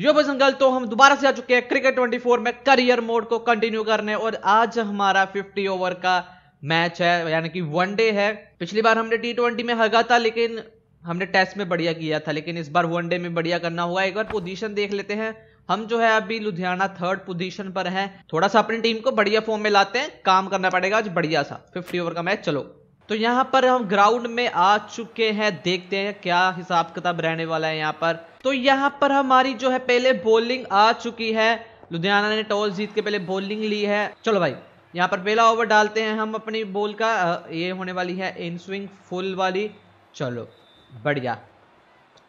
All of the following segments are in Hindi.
यो बजंगल तो हम दोबारा से आ चुके हैं क्रिकेट 24 में करियर मोड को कंटिन्यू करने और आज हमारा 50 ओवर का मैच है, यानी कि वनडे है। पिछली बार हमने टी में हगा था, लेकिन हमने टेस्ट में बढ़िया किया था, लेकिन इस बार वनडे में बढ़िया करना हुआ। एक बार पोजीशन देख लेते हैं। हम जो है अभी लुधियाना थर्ड पोजीशन पर हैं। थोड़ा सा अपनी टीम को बढ़िया फॉर्म में लाते हैं, काम करना पड़ेगा आज बढ़िया सा। 50 ओवर का मैच चलो। तो यहाँ पर हम ग्राउंड में आ चुके हैं, देखते हैं क्या हिसाब किताब रहने वाला है यहाँ पर। तो यहाँ पर हमारी जो है, पहले बॉलिंग आ चुकी है। लुधियाना ने टॉस जीत के पहले बॉलिंग ली है। चलो भाई, यहाँ पर पहला ओवर डालते हैं हम अपनी बॉल का। ये होने वाली है इन स्विंग फुल वाली। चलो, बढ़िया।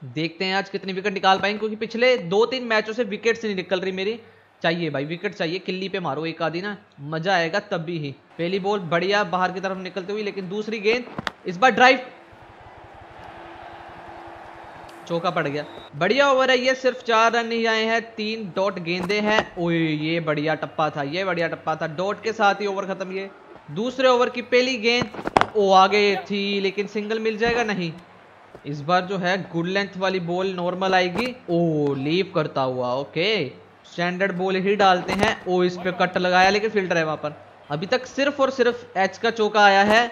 देखते हैं आज कितनी विकेट निकाल पाएँगे, क्योंकि पिछले दो तीन मैचों से विकेट से नहीं निकल रही मेरी। चाहिए भाई विकेट चाहिए। किल्ली पे मारो एक आधी ना, मज़ा आएगा तब भी ही। पहली बॉल बढ़िया बाहर की तरफ़ निकलते हुई, लेकिन दूसरी गेंद, इस बार ड्राइव चौका पड़ गया। बढ़िया ओवर है ये, सिर्फ़ चार रन ही आए हैं, तीन डॉट गेंदे हैं। ओए, ये बढ़िया टप्पा था, ये बढ़िया टप्पा था। डॉट के साथ ही ओवर खत्म ये। दूसरे ओवर की पहली गेंद, ओ, आगे थी, लेकिन सिंगल मिल जाएगा? नहीं। इस बार जो है गुड लेंथ वाली बॉल नॉर्मल आएगी। ओ लीव करता हुआ ओके स्टैंडर्ड बॉल ही डालते हैं, ओ इस पे कट लगाया, लेकिन फ़िल्टर है वहाँ पर। अभी तक सिर्फ़ और सिर्फ़ एच का चौका आया है।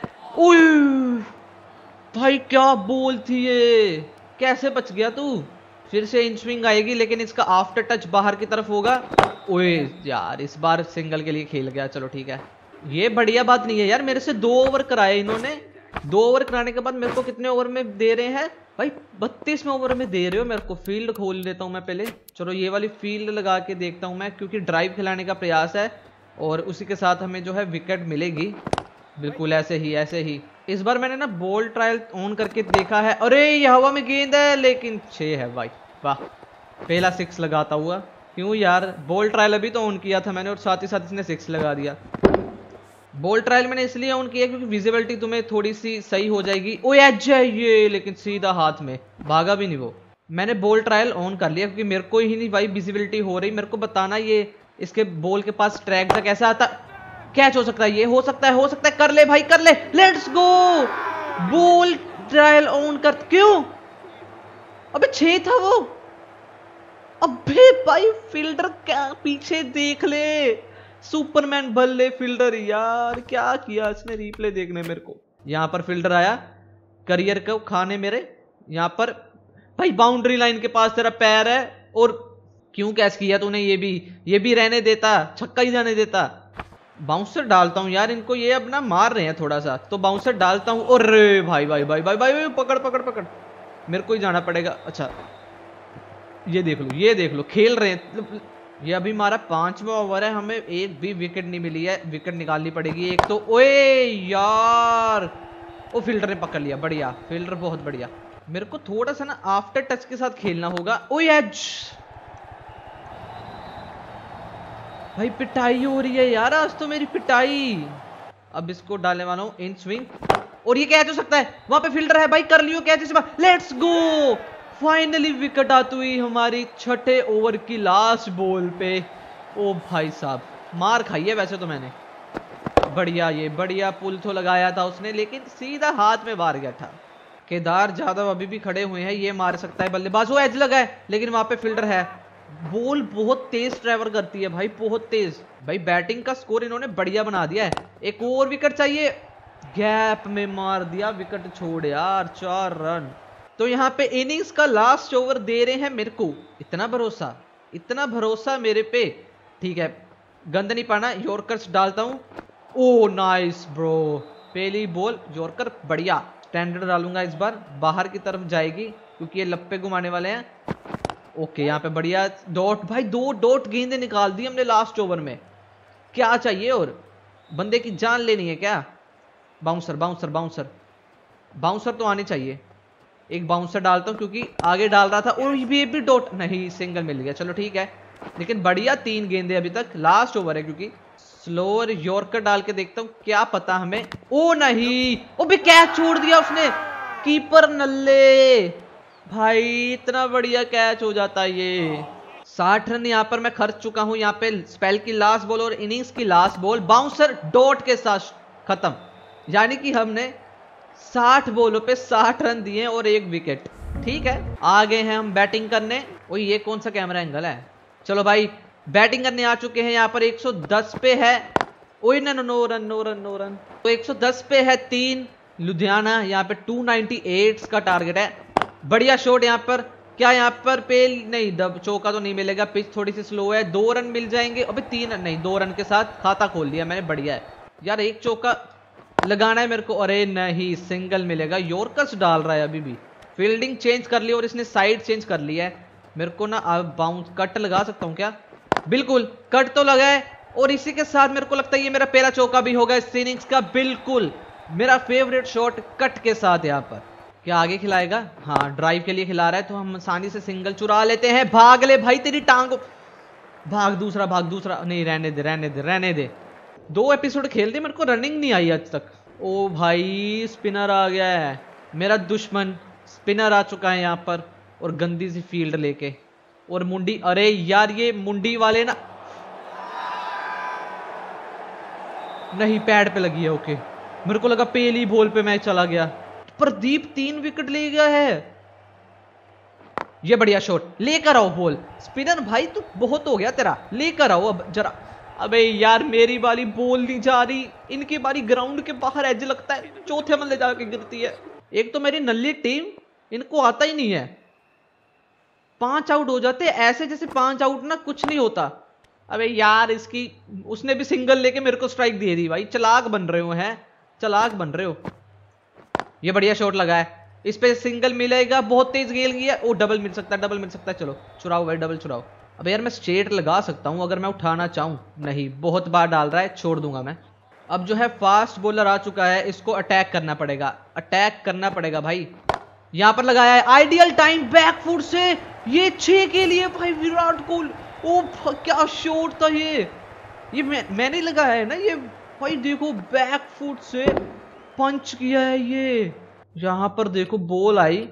भाई, क्या बॉल थी ये? कैसे बच गया तू? फिर से इन स्विंग आएगी, लेकिन इसका आफ्टर टच बाहर की तरफ़ होगा। ओए, यार, इस बार सिंगल के लिए खेल गया। चलो, ठीक है। ये बढ़िया बात नहीं है यार, मेरे से दो ओवर कराए इन्होंने। दो ओवर कराने के बाद मेरे को कितने ओवर में दे रहे हैं? भाई, बत्तीस में ओवर में दे रहे हो, मेरे को फ़ील्ड खोल देता हूँ मैं पहले। चलो, ये वाली फ़ील्ड लगा के देखता हूँ मैं, क्योंकि ड्राइव खिलाने का प्रयास है, और उसी के साथ हमें जो है विकेट मिलेगी। बिल्कुल ऐसे ही ऐसे ही। इस बार मैंने ना बॉल ट्रायल ऑन करके देखा है। अरे, ये हवा में गेंद है, लेकिन छः है भाई, वाह। पहला सिक्स लगाता हुआ। क्यों यार? बॉल ट्रायल अभी तो ऑन किया था मैंने, और साथ ही साथ इसने सिक्स लगा दिया। बॉल ट्रायल मैंने इसलिए ऑन किया क्योंकि विजिबिलिटी तुम्हें थोड़ी सी सही हो जाएगी। ओ है ये, लेकिन सीधा हाथ में। भागा भी नहीं वो। मैंने बॉल ट्रायल ऑन कर लिया क्योंकि मेरे को ही नहीं भाई विजिबिलिटी हो रही। मेरे को बताना ये, इसके बॉल के पास ट्रैक तक ऐसा आता कैच हो सकता है? ये हो सकता है, हो सकता है। कर ले भाई, कर ले। लेट्स गो बोल ट्रायल ऑन कर क्यों? अबे छे था वो। अबे भाई फील्डर क्या पीछे देख ले। सुपरमैन बल्ले फील्डर, यार क्या किया इसने रिप्ले देखने मेरे को? यहाँ पर फील्डर आया, करियर को खाने मेरे, यहाँ पर, भाई बाउंड्री लाइन के पास तेरा पैर है, और क्यों कैच किया तूने ये भी? ये भी रहने देता, छक्का ही जाने देता। बाउंसर डालता हूँ यार, इनको ये अपना मार रहे हैं थोड़ा सा तो बाउंसर डालता हूँ, और भाई भाई भाई भाई भाई, पकड़ पकड़ पकड़। मेरे को ही जाना पड़ेगा अच्छा ये देख लो, ये देख लो, खेल रहे हैं ये अभी हमारा पांचवा ओवर है, हमें एक भी विकेट नहीं मिली है विकेट निकालनी पड़ेगी एक तो। ओए यार! वो फील्डर ने पकड़ लिया, बढ़िया फील्डर बहुत बढ़िया। मेरे को थोड़ा सा ना आफ्टर टच के साथ खेलना होगा। ओ एज भाई, पिटाई हो रही है यार, आज तो मेरी पिटाई। अब इसको डालने वाला हूँ इन स्विंग और ये कैच हो सकता है, वहाँ पे फील्डर है भाई, कर लियो कैच इस बार। लेट्स गो फाइनली विकेट आती हुई हमारी छठे ओवर की लास्ट बॉल पे। ओ भाई साहब, मार खाई है वैसे तो मैंने। बढ़िया ये, बढ़िया पुल तो लगाया था उसने, लेकिन सीधा हाथ में मार गया था। केदार जादव अभी भी खड़े हुए हैं, ये मार सकता है बल्लेबाज। वो एज लगा है, लेकिन वहाँ पे फील्डर है। बॉल बहुत तेज ट्रेवल करती है भाई, बहुत तेज। भाई बैटिंग का स्कोर इन्होंने बढ़िया बना दिया है। एक और विकेट चाहिए। गैप में मार दिया विकेट छोड़ यार, चार रन तो यहाँ पे इनिंग्स का लास्ट ओवर दे रहे हैं मेरे को। इतना भरोसा इतना भरोसा मेरे पे। ठीक है गंद नहीं पाना, योरकर्स डालता हूँ। ओ नाइस ब्रो पहली बॉल योरकर, बढ़िया। स्टैंडर्ड डालूँगा इस बार, बाहर की तरफ़ जाएगी, क्योंकि ये लप्पे घुमाने वाले हैं। ओके यहाँ पे बढ़िया डॉट भाई दो डॉट गेंदे निकाल दी हमने लास्ट ओवर में। क्या चाहिए और? बंदे की जान लेनी है क्या? बाउंसर बाउंसर बाउंसर बाउंसर तो आने चाहिए। एक बाउंसर डालता हूँ क्योंकि आगे डाल रहा था और ये भी डॉट नहीं सिंगल मिल गया। चलो ठीक है। लेकिन बढ़िया तीन गेंदे अभी तक लास्ट ओवर है क्योंकि स्लोअर यॉर्कर डाल के देखता हूँ, क्या पता हमें। ओ नहीं, ओ भी कैच छोड़ दिया उसने। कीपर नल्ले। भाई, इतना बढ़िया कैच हो जाता ये। साठ रन यहाँ पर मैं खर्च चुका हूँ यहाँ पे स्पेल की लास्ट बॉल और इनिंग्स की लास्ट बॉल बाउंसर डॉट के साथ खत्म। यानी कि हमने साठ बॉलों पे साठ रन दिए और एक विकेट। ठीक है? आगे हैं हम बैटिंग करने। ओ ये कौन सा कैमरा एंगल है? चलो भाई, बैटिंग करने आ चुके हैं यहाँ पर। 110 पे है। ओए, no no run no run no run. तो 110 पे है तीन। लुधियाना यहाँ पे 298 का टारगेट है। बढ़िया शॉट यहाँ पर। क्या यहाँ पर पेल? नहीं, दब, चौका तो नहीं मिलेगा। पिच थोड़ी सी स्लो है। दो रन मिल जाएँगे। अभी तीन नहीं, दो रन के साथ खाता खोल दिया मैंने। बढ़िया है। यार, एक चौका लगाना है मेरे को। अरे नहीं सिंगल मिलेगा। योरकस डाल रहा है अभी भी। फील्डिंग चेंज कर ली और इसने साइड चेंज कर लिया है। मेरे को ना अब बाउंस कट लगा सकता हूँ क्या? बिल्कुल कट तो लगा है। और इसी के साथ मेरे को लगता है ये मेरा पहला चौका भी होगा इस इनिंग्स का। बिल्कुल, मेरा फेवरेट शॉट कट के साथ यहाँ पर। क्या आगे खिलाएगा? हाँ ड्राइव के लिए खिला रहा है तो हम आसानी से सिंगल चुरा लेते हैं। भाग ले भाई तेरी टांग। भाग दूसरा भाग दूसरा। नहीं, रहने दे रहने दे रहने दे। दो एपिसोड खेल दे मेरे को रनिंग नहीं आई आज तक। ओ भाई स्पिनर आ गया है। मेरा दुश्मन स्पिनर आ चुका है यहाँ पर और गंदी सी फ़ील्ड लेके। और मुंडी, अरे यार, ये मुंडी वाले ना नहीं पैड पे लगी है ओके मेरे को लगा पेली बॉल पे मैच चला गया। प्रदीप तीन विकेट ले गया है। ये बढ़िया शॉट लेकर आओ बॉल स्पिनर भाई, तू बहुत हो गया तेरा। लेकर आओ अब, जरा। अबे यार, मेरी बारी बोल नहीं जा रही। इनकी बारी ग्राउंड के बाहर एज लगता है। चौथे मल्ले जाके गिरती है। एक तो मेरी नल्ली टीम इनको आता ही नहीं है। पाँच आउट हो जाते ऐसे जैसे पाँच आउट ना, कुछ नहीं होता। अबे यार, इसकी, उसने भी सिंगल लेके मेरे को स्ट्राइक दे दी भाई। चलाक बन रहे हो, हैं? चलाक बन रहे हो। ये बढ़िया शॉट लगा है। इस पे सिंगल मिलेगा। बहुत तेज गेल गया वो डबल मिल सकता है डबल मिल सकता है। चलो चुराओ भाई डबल चुराओ अब यार मैं स्ट्रेट लगा सकता हूँ, अगर मैं उठाना चाहूँ। नहीं, बहुत बार डाल रहा है, छोड़ दूँगा मैं। अब जो है फास्ट बॉलर आ चुका है, इसको अटैक करना पड़ेगा। अटैक करना पड़ेगा भाई। यहाँ पर लगाया है आइडियल टाइम बैकफुट से। ये छह के लिए भाई विराट कोहली। क्या शॉट था ये। ये मैं, मैंने लगाया है ना ये? भाई देखो बैकफुट से पंच किया है ये। यहाँ पर देखो बॉल आई।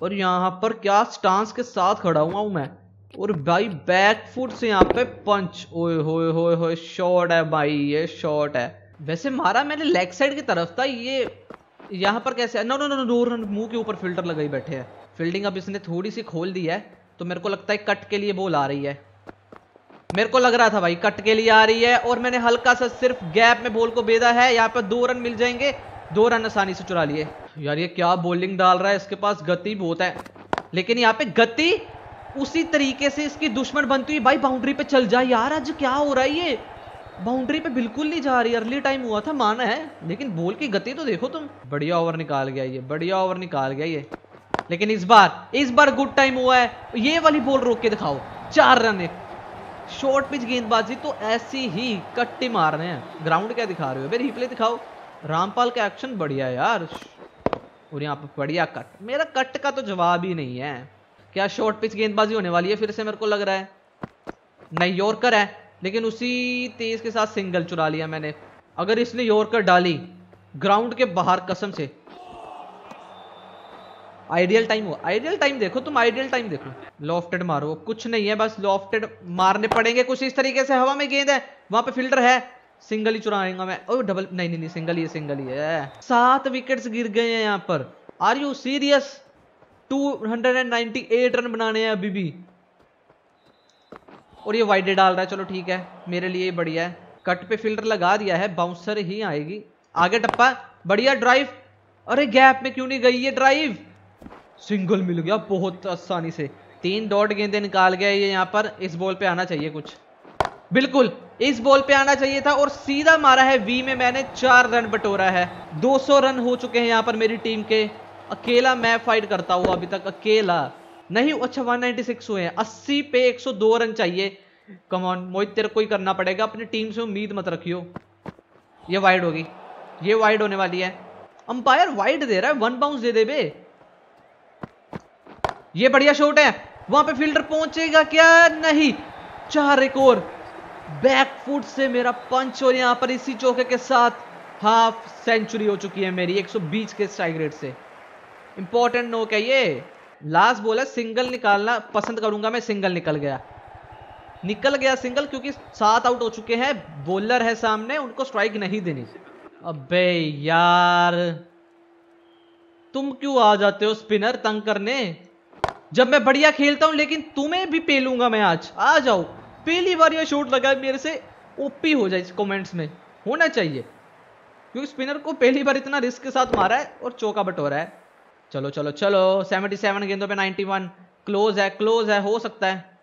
और यहाँ पर क्या स्टांस के साथ खड़ा हुआ हूँ मैं। और भाई बैक फुट से यहाँ पे पंच ओए, होए होए होए शॉट है भाई, ये शॉट है। वैसे मारा मैंने लेग साइड की तरफ़ था, ये यहाँ पर कैसे no no no no run मुँह के ऊपर फ़िल्टर लगाई बैठे हैं। फील्डिंग अब इसने थोड़ी सी खोल दी है तो मेरे को लगता है कट के लिए बॉल आ रही है। मेरे को लग रहा था भाई कट के लिए आ रही है, और मैंने हल्का सा सिर्फ़ गैप में बॉल को बेदा है, यहाँ पर दो रन मिल जाएँगे, दो रन आसानी से चुरा लिए। यार, ये क्या बॉलिंग डाल रहा है, इसके पास गति बहुत है। लेकिन यहाँ पे गति उसी तरीके से इसकी दुश्मन बनती हुई, भाई बाउंड्री पे चल जाए यार, आज क्या हो रहा है ये? बाउंड्री पे बिल्कुल नहीं जा रही अर्ली टाइम हुआ था, माना है, लेकिन बॉल की गति तो देखो तुम। बढ़िया ओवर निकाल गया ये, बढ़िया ओवर निकाल गया ये। लेकिन इस बार इस बार गुड टाइम हुआ है, ये वाली बॉल रोक के दिखाओ, चार रन शॉर्ट पिच गेंदबाजी तो ऐसी ही कट्टी मार रहे हैं। ग्राउंड क्या दिखा रहे हो? फिर रिप्ले दिखाओ। रामपाल का एक्शन बढ़िया यार। और यहाँ पर बढ़िया कट मेरा कट का तो जवाब ही नहीं है। क्या शॉर्ट पिच गेंदबाजी होने वाली है? फिर से मेरे को लग रहा है। नहीं योरकर है, लेकिन उसी तेज के साथ सिंगल चुरा लिया मैंने। अगर इसने योरकर डाली ग्राउंड के बाहर कसम से। आइडियल टाइम हुआ। आइडियल टाइम देखो तुम आइडियल टाइम देखो। लॉफ्टेड मारो। कुछ नहीं है, बस लॉफ्टेड मारने पड़ेंगे कुछ इस तरीके से। हवा में गेंद है, वहाँ पे फ़िल्टर है। सिंगल ही चुराएगा मैं। ओ डबल नहीं नहीं नहीं सिंगल ही सिंगल ही है। सात विकेट्स गिर गए हैं यहाँ पर। आर यू सीरियस 298 रन बनाने हैं अभी भी। और ये वाइडे डाल रहा है, चलो ठीक है, मेरे लिए बढ़िया है। कट पे फ़िल्टर लगा दिया है बाउंसर ही आएगी। आगे टप्पा, बढ़िया ड्राइव अरे गैप में क्यों नहीं गई ये ड्राइव सिंगल मिल गया, बहुत आसानी से। तीन डॉट गेंदे निकाल गया ये यहाँ पर, इस बॉल पे आना चाहिए कुछ। बिल्कुल, इस बॉल पे आना चाहिए था और सीधा मारा है वी में मैंने, चार रन बटोरा है। 200 रन हो चुके हैं यहाँ पर मेरी टीम के। अकेला मैं फाइट करता हूँ अभी तक, अकेला। नहीं अच्छा 196 हुए हैं। 80 पे 102 रन चाहिए। कमॉन मोहित, तेरे को ही करना पड़ेगा। अपनी टीम से उम्मीद मत रखियो। ये वाइड होगी। ये वाइड होने वाली है। अंपायर वाइड दे रहा है। वन बाउंस दे दे बे। ये बढ़िया शॉट है। वहाँ पे फील्डर पहुंचेगा क्या? नहीं। चार एक और। बैक फुट से मेरा पंच और यहाँ पर इसी चौके के साथ। हाफ़ सेंचुरी हो चुकी है मेरी। 120 के स्ट्राइक रेट से। इंपॉर्टेंट नो क्या ये। लास्ट बॉल है सिंगल निकालना पसंद करूँगा मैं सिंगल निकल गया। निकल गया सिंगल क्योंकि सात आउट हो चुके हैं। बॉलर है सामने, उनको स्ट्राइक नहीं देनी। अबे यार, तुम क्यों आ जाते हो स्पिनर तंग करने? जब मैं बढ़िया खेलता हूँ, लेकिन तुम्हें भी पेलूँगा मैं आज। आ जाओ। पहली बार ये शूट लगा मेरे से ओपी हो जाए कमेंट्स में। होना चाहिए। क्योंकि स्पिनर को पहली बार इतना रिस्क के साथ मारा है और चौका बटोरा है। चलो चलो चलो। 77 गेंदों पे 91 क्लोज है क्लोज है, हो सकता है।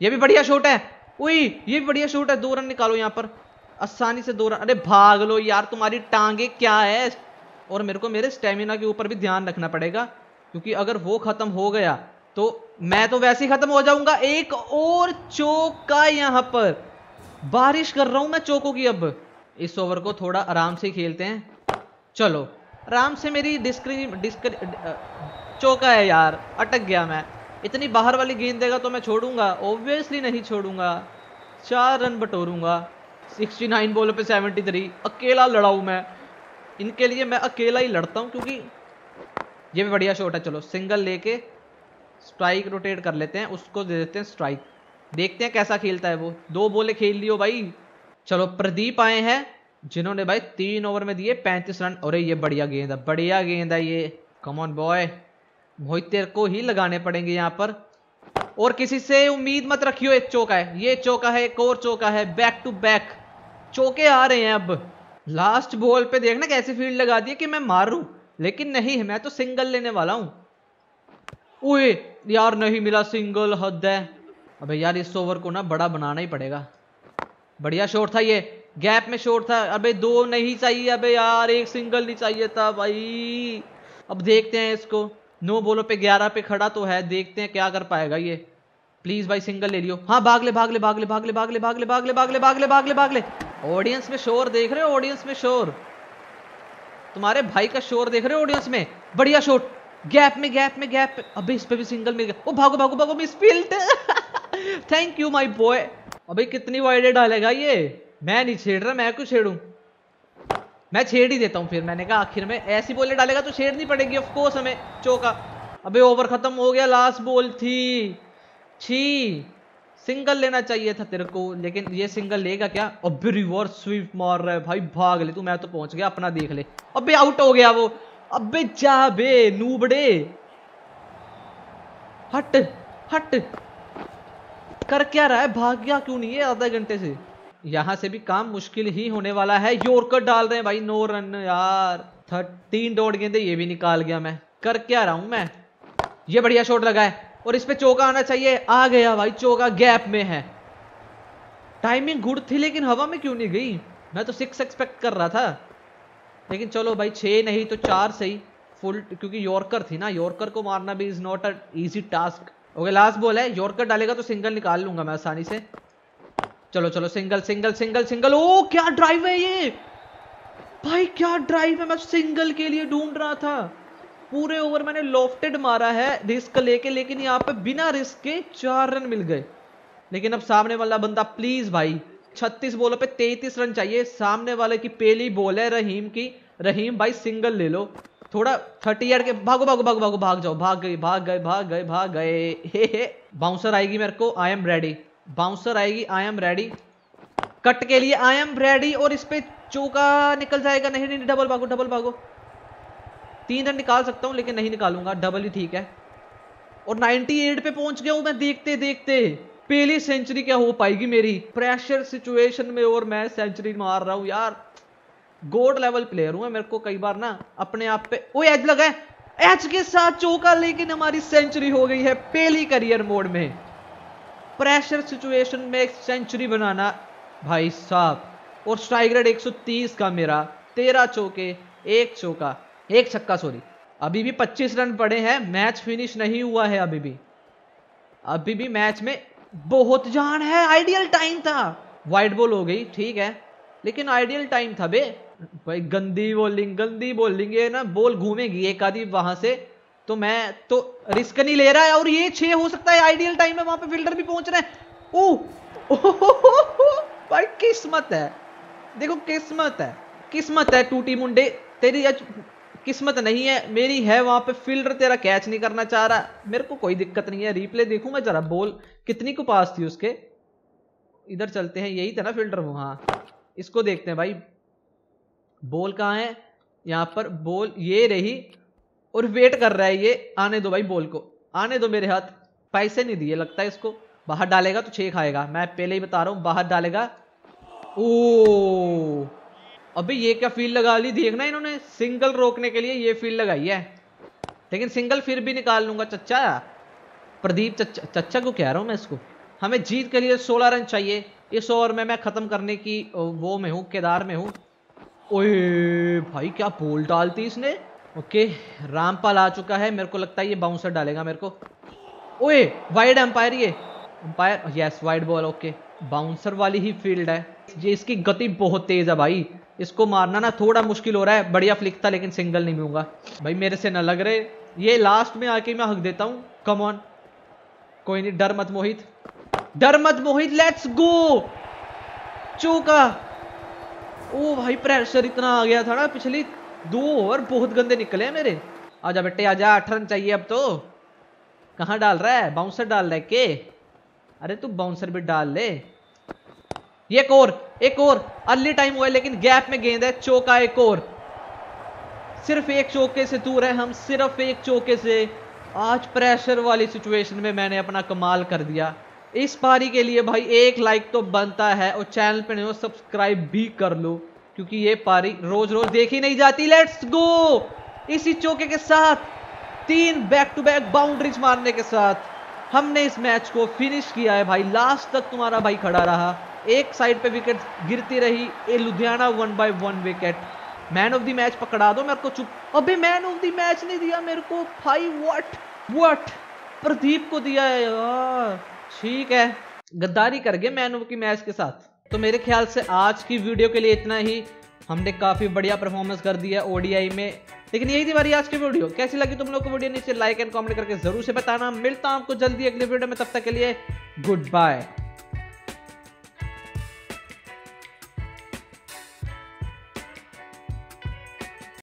ये भी बढ़िया शॉट है। उई, ये भी बढ़िया शॉट है। दो रन निकालो यहाँ पर। आसानी से दो रन। अरे भाग लो यार, तुम्हारी टांगे क्या है? और मेरे को मेरे स्टेमिना के ऊपर भी ध्यान रखना पड़ेगा, क्योंकि अगर वो खत्म हो गया तो मैं तो वैसे ही खत्म हो जाऊँगा। एक और चौका यहाँ पर। बारिश कर रहा हूँ मैं चौकों की अब। इस ओवर को थोड़ा आराम से खेलते हैं। चलो। आराम से मेरी डिस्क्री डिस्क्री चौका है यार, अटक गया मैं। इतनी बाहर वाली गेंद देगा तो मैं छोड़ूँगा। ऑब्वियसली नहीं छोड़ूँगा। चार रन बटोरूँगा। 69 बॉल पे 73 अकेला लड़ाऊ मैं। इनके लिए मैं अकेला ही लड़ता हूँ क्योंकि ये भी बढ़िया शॉट है। चलो सिंगल लेके स्ट्राइक रोटेट कर लेते हैं। उसको दे देते हैं स्ट्राइक देखते हैं कैसा खेलता है वो। दो बोले खेल लियो भाई। चलो, प्रदीप आए हैं। जिन्होंने भाई तीन ओवर में दिए पैंतीस रन। और ये बढ़िया गेंद है, बढ़िया गेंद है ये। कमॉन बॉय मोहित को ही लगाने पड़ेंगे यहाँ पर। और किसी से उम्मीद मत रखियो, एक चौका है। ये चौका है, एक और चौका है बैक टू बैक चौके आ रहे हैं अब। लास्ट बॉल पे देखना कैसी फ़ील्ड लगा दी कि मैं मारूं लेकिन नहीं, मैं तो सिंगल लेने वाला हूँ। ओए यार नहीं मिला सिंगल हद है। अबे यार, इस ओवर को ना बड़ा बनाना ही पड़ेगा। बढ़िया शॉट था ये। गैप में शोर था अबे दो नहीं चाहिए अबे यार एक सिंगल नहीं चाहिए था भाई अब देखते हैं इसको नो बोलो पे ग्यारह पे खड़ा तो है देखते हैं क्या कर पाएगा ये प्लीज़ भाई सिंगल ले लियो हाँ भाग ले भाग ले भाग ले भाग ले भाग ले भाग ले भाग ले भाग ले भाग ले भाग ले भाग ले ऑडियंस में शोर देख रहे हो ऑडियंस में शोर तुम्हारे भाई का शोर देख रहे हो ऑडियंस में बढ़िया शोट गैप में गैप में गैप अबे इस पे भी सिंगल मिल गया ओ भागो भागो भागो miss field thank you my boy अबे कितनी वाइड डालेगा ये मैं नहीं छेड़ रहा, मैं क्यों छेड़ू? मैं छेड़ ही देता हूँ फिर। मैंने कहा, आखिर में ऐसी बॉल डालेगा तो छेड़नी पड़ेगी ऑफकोर्स हमें, चौका। अबे ओवर खत्म हो गया लास्ट बॉल थी। छी सिंगल लेना चाहिए था तेरे को, लेकिन ये सिंगल लेगा क्या? अबे रिवर्स स्वीप मार रहा है भाई, भाग ले तू, मैं तो पहुँच गया, अपना देख ले। अबे आउट हो गया वो। अबे जा बे, नूबड़े। हट हट। कर क्या रहा है? भाग गया, क्यों नहीं है? आधा घंटे से। यहाँ से भी काम मुश्किल ही होने वाला है। योरकर डाल रहे हैं भाई, नो रन, यार। तीन दौड़ गेंदे, ये भी निकाल गया मैं। कर क्या रहा हूँ मैं? ये बढ़िया शॉट लगा है। और इस पे चौका आना चाहिए। आ गया भाई, चौका गैप में है। टाइमिंग गुड थी, लेकिन हवा में क्यों नहीं गई? मैं तो सिक्स एक्सपेक्ट कर रहा था। लेकिन चलो भाई छः नहीं तो चार सही। फुल क्योंकि यॉर्कर थी ना, यॉर्कर को मारना भी is not a easy task okay last ball है। यॉर्कर डालेगा तो सिंगल निकाल लूँगा मैं आसानी से। चलो चलो single single single single oh, क्या ड्राइव है ये? भाई, क्या ड्राइव है? मैं सिंगल के लिए ढूंढ रहा था। पूरे ओवर मैंने लॉफ्टेड मारा है रिस्क लेके, लेकिन यहाँ पे बिना रिस्क के चार रन मिल गए। लेकिन अब सामने वाला बंदा प्लीज़ भाई, छत्तीस बॉलों पे तैतीस रन चाहिए। सामने वाले की पहली बॉल है रहीम की। रहीम, भाई सिंगल ले लो। थोड़ा थर्टी ईयर के, भागो भागो भागो भागो, भाग जाओ। भाग गए भाग गए भाग गए भाग गए। हे हे बाउंसर आएगी मेरे को आई एम रेडी बाउंसर आएगी आई एम रेडी कट के लिए आई एम रेडी और इस पे चौका निकल जाएगा। नहीं नहीं डबल भागो डबल भागो। तीन रन निकाल सकता हूँ, लेकिन नहीं निकालूँगा। डबल ही ठीक है। और 98 पे पहुँच गया हूँ मैं, देखते देखते। पहली सेंचुरी क्या हो पाएगी मेरी? प्रेशर सिचुएशन में और मैं सेंचुरी मार रहा हूँ, यार। गोड लेवल प्लेयर हूँ मेरे को कई बार ना अपने आप पे ओ एज लगा एज के साथ चौका लेकिन हमारी सेंचुरी हो गई है पहली करियर मोड में। प्रेशर सिचुएशन में एक सेंचुरी बनाना भाई साहब। और स्ट्राइक रेट 130 का मेरा, तेरह चौके, एक चौका, एक छक्का सॉरी अभी भी 25 रन पड़े हैं मैच फिनिश नहीं हुआ है अभी भी। अभी भी मैच में बहुत जान है आइडियल टाइम था। वाइट बॉल हो गई, ठीक है। लेकिन आइडियल टाइम था बे। भाई गंदी बॉलिंग गंदी बॉलिंग ये ना बॉल घूमेगी, एक आधी वहाँ से तो मैं तो रिस्क नहीं ले रहा है और ये छह हो सकता है आइडियल टाइम में वहाँ पे फील्डर भी पहुँच रहे हैं। ओ भाई किस्मत है। देखो किस्मत है किस्मत है टूटी मुंडे। तेरी आज किस्मत नहीं है, मेरी है वहाँ पे फील्डर, तेरा कैच नहीं करना चाह रहा। मेरे को कोई दिक्कत नहीं है रिप्ले देखू मैं जरा। बॉल, कितनी को पास थी उसके? इधर चलते हैं, यही था ना फील्डर वो हाँ। इसको देखते हैं भाई। बॉल कहाँ है? यहाँ पर बॉल, ये रही और वेट कर रहा है ये, आने दो भाई बॉल को। आने दो मेरे हाथ। पैसे नहीं दिए, लगता है इसको। बाहर डालेगा तो छह खाएगा। मैं पहले ही बता रहा हूँ, बाहर डालेगा। ओ अबे ये क्या फ़ील्ड लगा ली? देखना इन्होंने। सिंगल रोकने के लिए ये फ़ील्ड लगाई है। लेकिन सिंगल फिर भी निकाल लूँगा, चच्चा। प्रदीप चच्चा चच्चा को कह रहा हूँ मैं इसको। हमें जीत के लिए 16 रन चाहिए। इस ओवर में मैं खत्म करने की, वो में हूँ, केदार में हूँ। ओए भाई, क्या बोल डालती इसने? ओके रामपाल आ चुका है। मेरे को लगता है ये बाउंसर डालेगा मेरे को। ओए वाइड एम्पायर ये। Umpire yes wide ball okay bouncer वाली ही फ़ील्ड है। ये इसकी गति बहुत तेज है भाई। इसको मारना ना थोड़ा मुश्किल हो रहा है। बढ़िया फ्लिक था, लेकिन सिंगल नहीं मिलूँगा। भाई, मेरे से ना लग रहे। ये लास्ट में आके मैं हक देता हूँ। कम ऑन कोई नहीं, डर मत मोहित। डर मत मोहित लेट्स गो चूका। ओ भाई प्रेशर इतना आ गया था ना पिछली। दो ओवर बहुत गंदे निकले हैं मेरे। आजा बेटे आजा आठ रन चाहिए अब तो। कहाँ डाल रहा है? बाउंसर डाल रहा है के? अरे तू बाउंसर भी डाल ले। एक और एक और। अर्ली टाइम हुआ है, लेकिन गैप में गेंद है, चौका एक और। सिर्फ़ एक चौके से दूर है हम, सिर्फ़ एक चौके से। आज प्रेशर वाली सिचुएशन में मैंने अपना कमाल कर दिया। इस पारी के लिए भाई एक लाइक तो बनता है, और चैनल पे नहीं हो सब्सक्राइब भी कर लो। क्योंकि ये पारी रोज रोज देखी नहीं जाती। लेट्स गो इसी चौके के साथ, तीन बैक टू बैक बाउंड्रीज मारने के साथ, हमने इस मैच को फिनिश किया है भाई। लास्ट तक तुम्हारा भाई खड़ा रहा। एक साइड पे विकेट गिरती रही ए Ludhiana one by one wicket man of the match पकड़ा दो मेरे को चुप। अभी मैन ऑफ़ द मैच नहीं दिया मेरे को। भाई व्हाट व्हाट प्रदीप को दिया है यार। ठीक है। गद्दारी कर गए मैन ऑफ़ द मैच के साथ। तो मेरे ख्याल से आज की वीडियो के लिए इतना ही। हमने काफ़ी बढ़िया परफॉर्मेंस कर दिया ओडीआई में। लेकिन यही थी हमारी आज की वीडियो। कैसी लगी तुम लोग को वीडियो? नीचे लाइक एंड कमेंट करके ज़रूर से बताना। मिलता हूँ आपको जल्दी अगले वीडियो में। तब तक के लिए गुड बाय